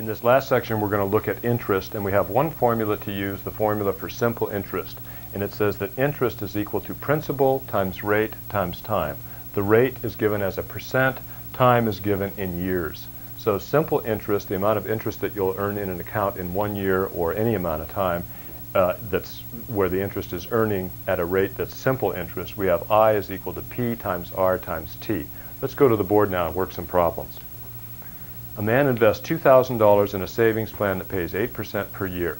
In this last section, we're going to look at interest, and we have one formula to use, the formula for simple interest. And it says that interest is equal to principal times rate times time. The rate is given as a percent, time is given in years. So simple interest, the amount of interest that you'll earn in an account in one year or any amount of time, uh, that's where the interest is earning at a rate that's simple interest, we have I is equal to P times R times T. Let's go to the board now and work some problems. A man invests $2,000 in a savings plan that pays 8% per year.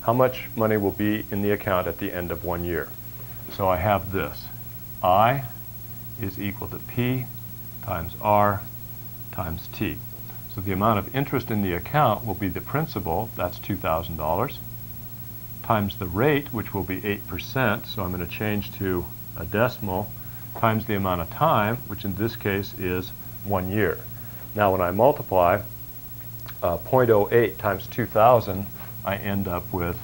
How much money will be in the account at the end of one year? So I have this. I is equal to P times R times T. So the amount of interest in the account will be the principal, that's $2,000, times the rate, which will be 8%, so I'm going to change to a decimal, times the amount of time, which in this case is one year. Now when I multiply uh, 0.08 times 2,000, I end up with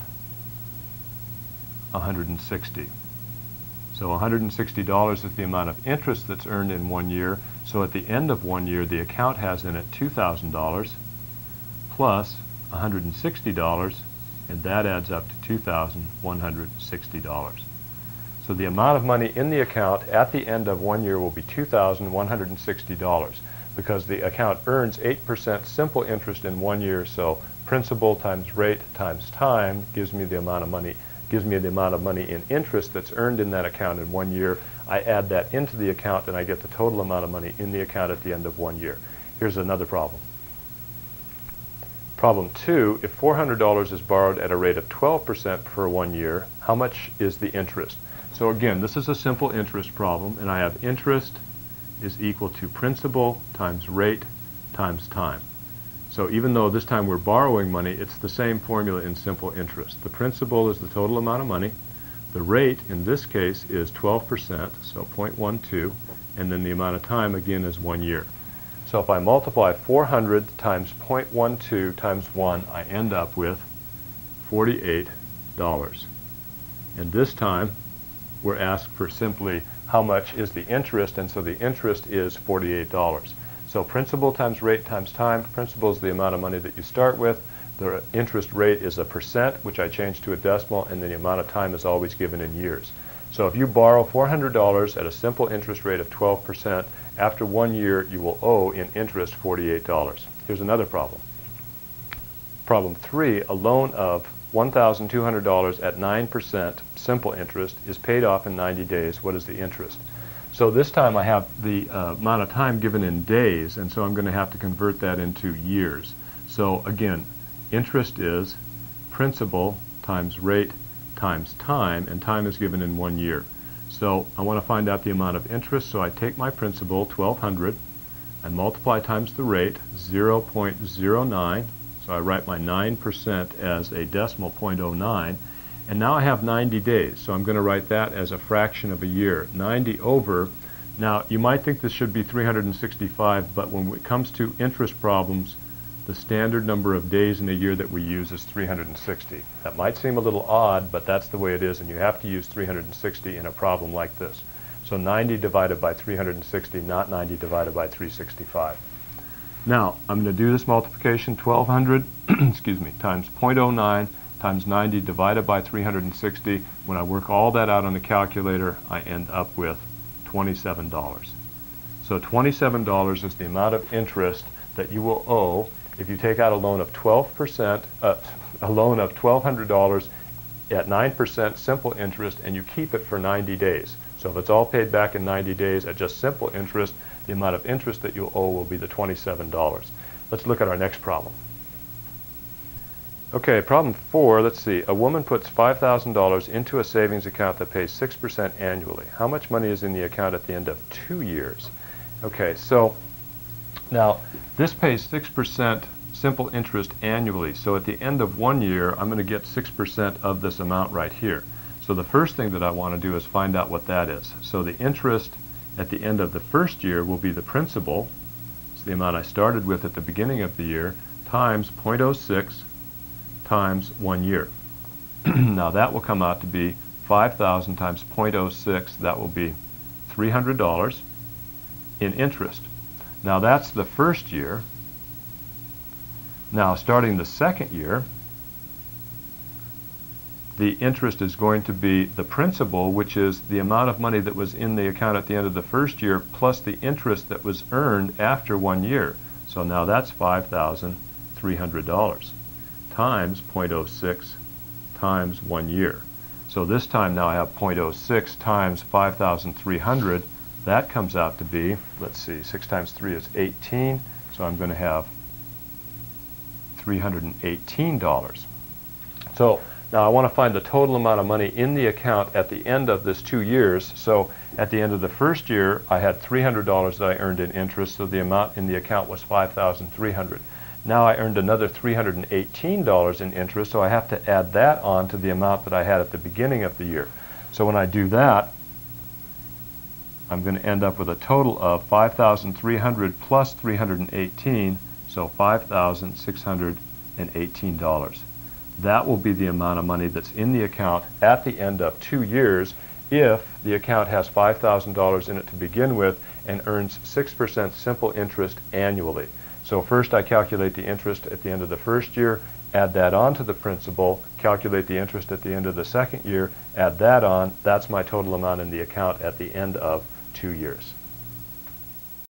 160. So $160 is the amount of interest that's earned in one year. So at the end of one year, the account has in it $2,000 plus $160, and that adds up to $2,160. So the amount of money in the account at the end of one year will be $2,160 because the account earns 8% simple interest in one year, so principal times rate times time gives me the amount of money gives me the amount of money in interest that's earned in that account in one year. I add that into the account and I get the total amount of money in the account at the end of one year. Here's another problem. Problem two, if $400 is borrowed at a rate of 12% for one year, how much is the interest? So again, this is a simple interest problem, and I have interest is equal to principal times rate times time. So even though this time we're borrowing money, it's the same formula in simple interest. The principal is the total amount of money. The rate in this case is 12%, so 0.12, and then the amount of time again is one year. So if I multiply 400 times 0.12 times 1, I end up with $48. And this time, we're asked for simply how much is the interest, and so the interest is $48. So principal times rate times time. Principal is the amount of money that you start with. The interest rate is a percent, which I change to a decimal, and then the amount of time is always given in years. So if you borrow $400 at a simple interest rate of 12%, after one year you will owe in interest $48. Here's another problem. Problem three, a loan of $1,200 at 9% simple interest is paid off in 90 days. What is the interest? So this time I have the uh, amount of time given in days, and so I'm going to have to convert that into years. So again, interest is principal times rate times time, and time is given in one year. So I want to find out the amount of interest, so I take my principal, 1200, and multiply times the rate, 0.09, so I write my 9% as a decimal 0.09. And now I have 90 days, so I'm going to write that as a fraction of a year. 90 over, now you might think this should be 365, but when it comes to interest problems, the standard number of days in a year that we use is 360. That might seem a little odd, but that's the way it is, and you have to use 360 in a problem like this. So 90 divided by 360, not 90 divided by 365. Now, I'm going to do this multiplication, 1200, excuse me, times 0.09 times 90 divided by 360. When I work all that out on the calculator, I end up with $27. So $27 is the amount of interest that you will owe if you take out a loan of 12%, uh, a loan of $1,200 at 9% simple interest and you keep it for 90 days. So if it's all paid back in 90 days at just simple interest, the amount of interest that you owe will be the $27. Let's look at our next problem. Okay, problem four, let's see. A woman puts $5,000 into a savings account that pays 6% annually. How much money is in the account at the end of two years? Okay, so now this pays 6% simple interest annually. So at the end of one year, I'm going to get 6% of this amount right here. So the first thing that I want to do is find out what that is. So the interest at the end of the first year will be the principal, it's the amount I started with at the beginning of the year, times 0.06 times one year. now that will come out to be 5,000 times 0.06, that will be $300 in interest. Now that's the first year. Now, starting the second year, the interest is going to be the principal, which is the amount of money that was in the account at the end of the first year, plus the interest that was earned after one year. So now that's $5,300 times 0.06 times one year. So this time now I have 0.06 times 5,300. That comes out to be, let's see, 6 times 3 is 18. So I'm going to have $318. So now I want to find the total amount of money in the account at the end of this two years. So at the end of the first year, I had $300 that I earned in interest, so the amount in the account was 5,300. Now I earned another $318 in interest, so I have to add that on to the amount that I had at the beginning of the year. So when I do that, I'm going to end up with a total of 5,300 plus 318, so $5,618. That will be the amount of money that's in the account at the end of two years if the account has $5,000 in it to begin with and earns 6% simple interest annually. So first I calculate the interest at the end of the first year, add that on to the principal, calculate the interest at the end of the second year, add that on. That's my total amount in the account at the end of two years.